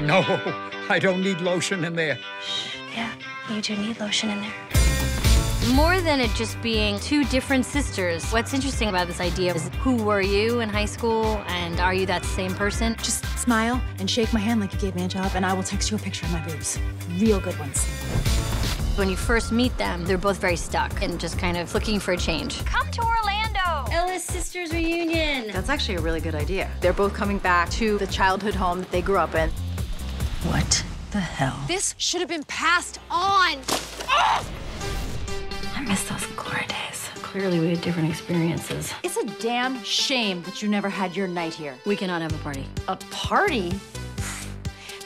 No, I don't need lotion in there. Yeah, you do need lotion in there. More than it just being two different sisters, what's interesting about this idea is who were you in high school and are you that same person? Just smile and shake my hand like you gave me a job, and I will text you a picture of my boobs. Real good ones. When you first meet them, they're both very stuck and just kind of looking for a change. Come to Orlando! Ellis Sisters Reunion. That's actually a really good idea. They're both coming back to the childhood home that they grew up in. What the hell? This should have been passed on. Ah! I miss those glory days. Clearly, we had different experiences. It's a damn shame that you never had your night here. We cannot have a party. A party?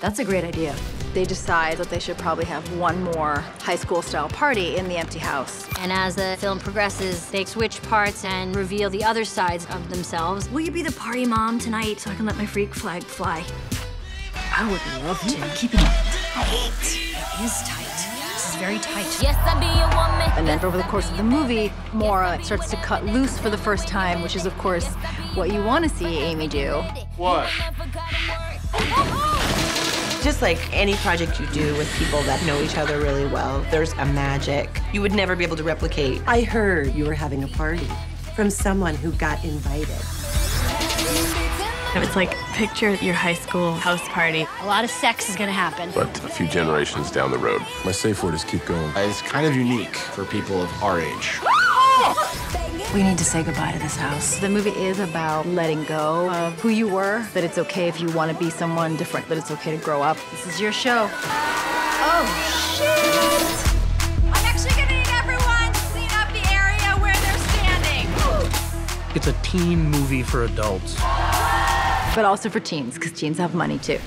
That's a great idea. They decide that they should probably have one more high school style party in the empty house. And as the film progresses, they switch parts and reveal the other sides of themselves. Will you be the party mom tonight so I can let my freak flag fly? I would love to. Mm-hmm. I'm keeping it tight. It is tight. This is very tight. Yes, I be a woman. And then over the course of the movie, Maura starts to cut loose for the first time, which is, of course, what you want to see Amy do. What? Just like any project you do with people that know each other really well, there's a magic you would never be able to replicate. I heard you were having a party from someone who got invited. It's like picture your high school house party. A lot of sex is gonna happen. But a few generations down the road. My safe word is keep going. It's kind of unique for people of our age. We need to say goodbye to this house. The movie is about letting go of who you were, that it's okay if you want to be someone different, that it's okay to grow up. This is your show. Oh, shit! I'm actually gonna need everyone to clean up the area where they're standing. It's a teen movie for adults. But also for teens, because teens have money too.